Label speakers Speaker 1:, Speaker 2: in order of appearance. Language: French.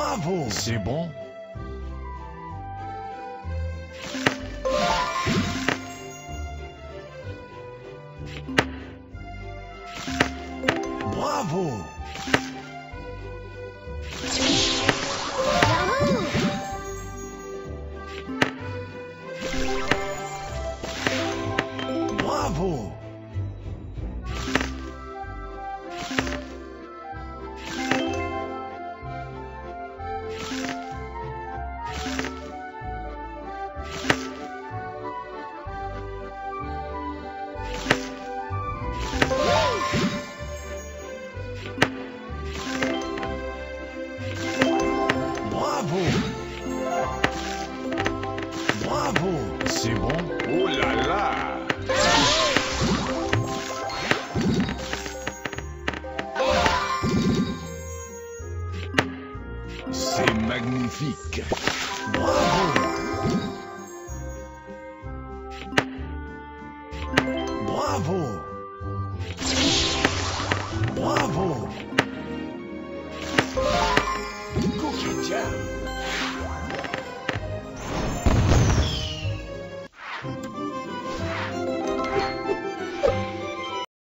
Speaker 1: Bravo.
Speaker 2: C'est bon.
Speaker 1: Bravo! Bravo Bravo. Bravo.
Speaker 2: C'est bon.
Speaker 3: Oh là là.
Speaker 2: C'est magnifique.
Speaker 1: Bravo. Bravo
Speaker 3: Cha-cham!